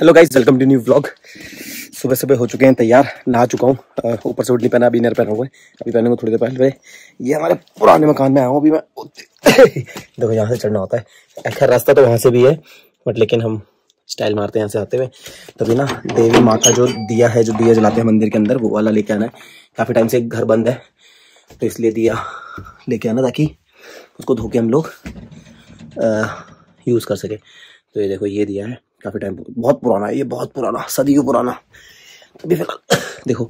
Hello guys welcome to new vlog सुबह सुबह हो चुके हैं, तैयार, नहा चुका हूँ। ऊपर से उठ नहीं पहना, अभी नर पहना हुआ है। अभी पहनूँगा थोड़ी देर पहले। ये हमारे पुराने मकान में आया हूँ, अभी मैं देखो, यहाँ से चढ़ना होता है। खैर रास्ता तो वहाँ से भी है, बट लेकिन हम स्टाइल मारते हैं यहाँ से आते हुए। तभी ना देवी माँ का जो दिया है, जो दिया जलाते हैं मंदिर के अंदर, वो वाला लेके आना है। काफ़ी टाइम से घर बंद है तो इसलिए दिया लेके आना ताकि उसको धो के हम लोग यूज़ कर सके। तो ये देखो, ये दिया है। काफ़ी टाइम बहुत पुराना है ये बहुत पुराना सदियों पुराना। अभी फ़िलहाल देखो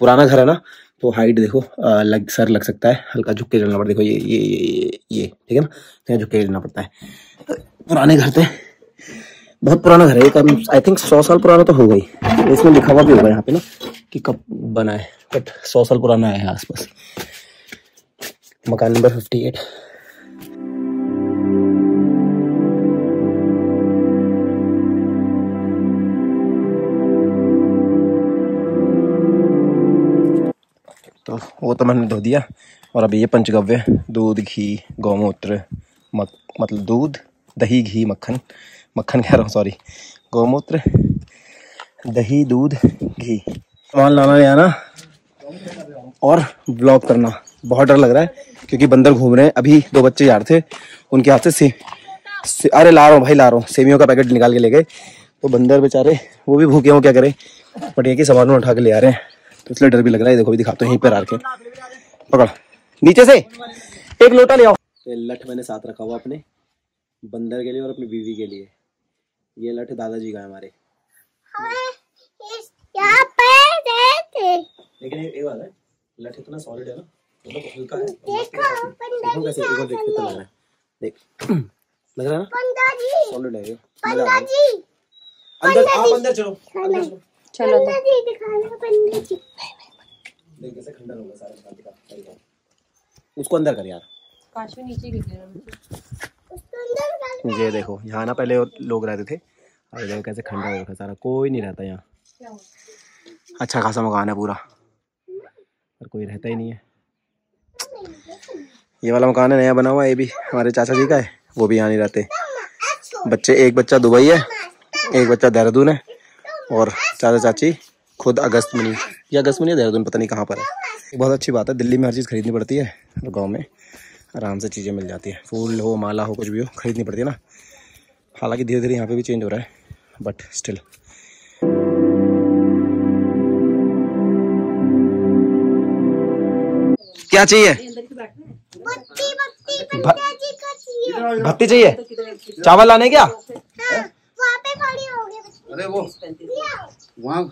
पुराना घर है ना तो हाइट देखो आ, लग सर लग सकता है हल्का झुक के चलना पड़ता है। देखो ये ये ये ये ठीक है ना? तो झुक के चलना पड़ता है। पुराने घर थे। बहुत पुराना घर है ये आई थिंक सौ साल पुराना तो हो। गई इसमें लिखा हुआ भी होगा यहाँ पे ना कि कब बना है। बट सौ साल पुराना है आसपास। मकान नंबर फिफ्टी एट तो वो तो मैंने धो दिया। और अभी ये पंचगव्य दूध घी गौमूत्र मतलब दूध दही घी मक्खन। मक्खन कह रहा हूँ सॉरी गौमूत्र दही दूध घी। सामान लाना ले आना और ब्लॉग करना। बहुत डर लग रहा है क्योंकि बंदर घूम रहे हैं। अभी दो बच्चे यार थे उनके हाथ से से, अरे ला रहा हूँ भाई ला रहा हूँ। सेमियों का पैकेट निकाल के ले गए। तो बंदर बेचारे वो भी भूखे हों क्या करें? बट ये कि सामान उठा के ले आ रहे हैं। तो इसलिए डर भी लग रहा है देखो भी दिखाते हैं यहीं पर के पकड़। नीचे से। एक लोटा ले आओ। तो लठ मैंने साथ रखा हुआ अपने बंदर के लिए और अपनी बीवी के लिए। ये लठ दादाजी का है हमारे। लेकिन एक बात है लठ इतना सॉलिड है ना मतलब हल्का है। देखो कैसे तो लग रहा है। देख। लग रहा है ना? सॉलिड है ये। अंदर आप अंदर चलो। चलो। उसको अंदर कर यार। ये देखो यहाँ ना पहले लोग रहते थे। और देखो कैसे खंडा हो रखा सारा। कोई नहीं रहता यहाँ। अच्छा खासा मकान है पूरा। पर कोई रहता ही नहीं है। ये वाला मकान है नया बना हुआ है ये भी हमारे चाचा जी का है। वो भी यहाँ नहीं रहते। बच्चे एक बच्चा दुबई है एक बच्चा देहरादून है और चाचा चाची खुद अगस्त में नहीं। या अगस्त में नहीं देहरादून पता नहीं कहाँ पर है। बहुत अच्छी बात है दिल्ली में हर चीज़ खरीदनी पड़ती है और गाँव में आराम से चीज़ें मिल जाती है। फूल हो माला हो कुछ भी हो खरीदनी पड़ती है ना। हालाँकि धीरे धीरे यहाँ पे भी चेंज हो रहा है बट स्टिल क्या चाहिए? भत्ती चाहिए? चावल लाने क्या? हाँ। अरे वो वहाँ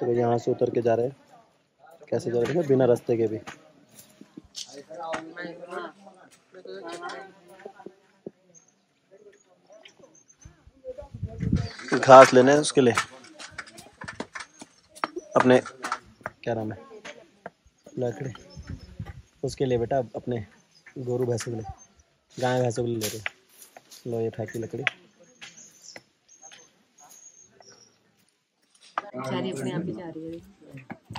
तो यहाँ से उतर के जा रहे हैं। कैसे जा रहे हैं? बिना रास्ते के भी। घास लेने उसके लिए। अपने क्या नाम है? लकड़ी। उसके लिए बेटा अपने गोरू भैंसों के लिए। गाय भैंसों के लिए ले रहे लो ये उठा लकड़ी। अपने आप जा रही है।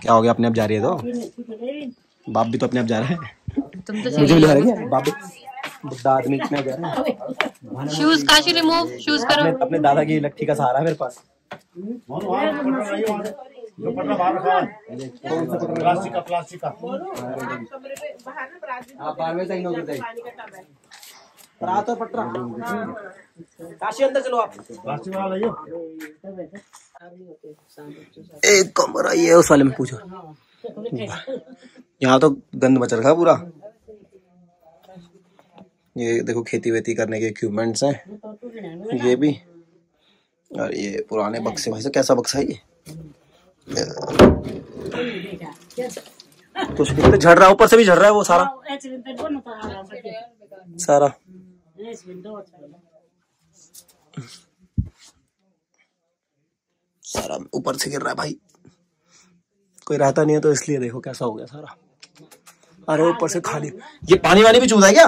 क्या हो गया? अपने आप जा रही है तो? बाप भी तो अपने आप जा रहे हैं। तुम तो मुझे रहे हैं। बाप आदमी इतना जा रहा है शूज़ काशी रिमूव शूज़ करो। अपने, अपने दादा की लट्ठी का सहारा है मेरे पास। प्लास्टिक का प्लास्टिक का। आप बाहर में सही नौकरी पटरा। काशी अंदर चलो आप। प्लास्टिक वाला लाइयो। एक कमरा ये उस वाले में पूछो। यहाँ तो गंद मच रखा पूरा। ये देखो खेती वेती करने के इक्विपमेंट्स हैं। ये भी। और ये पुराने बक्से भाई से कैसा बक्सा है ये? तो कितने झड़ रहा है ऊपर से भी झड़ रहा है वो सारा। सारा। सारा ऊपर से गिर रहा है भाई। कोई रहता नहीं है तो इसलिए देखो कैसा हो गया सारा। अरे ऊपर से खाली। ये पानी वानी भी चूजा है क्या?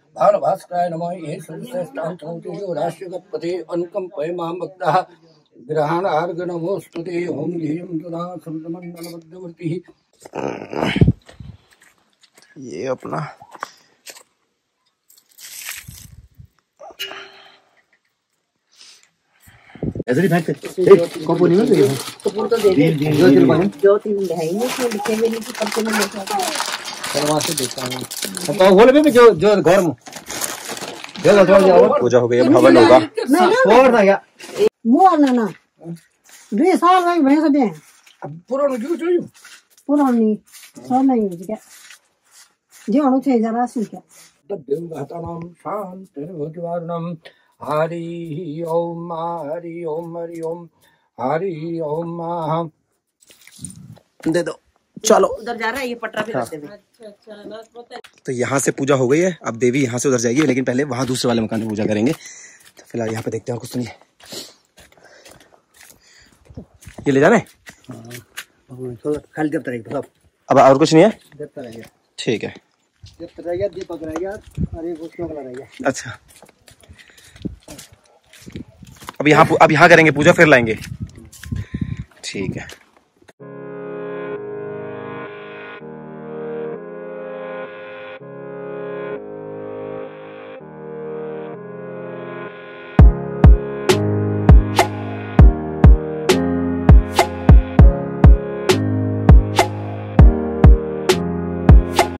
भानुभास्कराय नमः। ये सर्वश्रेष्ठान्तोतियो राष्ट्रगतपते अनुकम्पय माँ भक्तः। ग्रहाणार्घ नमोऽस्तु ते ॐ तदा सन्तमण्डलमध्यवर्तिः ये अपना। कपूर तो दे दे जो तीन है ही नहीं लिखे हुए नहीं कब से मैं तो बोले भी जो जो घर में जो जो जाओ। पूजा हो गई अब हवन होगा। और ना क्या अब पुरानो जो जो शान्तिर्भुजवारणं हरि ओम हरि ओम हरि ओम हरि ओम। दे दो। चलो। उधर जा रहा है ये पटरा भी रखते हुए तो यहाँ से पूजा हो गई है अब देवी यहाँ से उधर जाएगी लेकिन पहले वहाँ दूसरे वाले मकान में पूजा करेंगे। तो फ़िलहाल यहाँ पे देखते हैं और कुछ सुनिए ये ले जाना है? खाली जब तक अब और कुछ नहीं है? ठीक है। अच्छा। अब यहाँ अब यहाँ करेंगे पूजा फिर लाएँगे। ठीक है।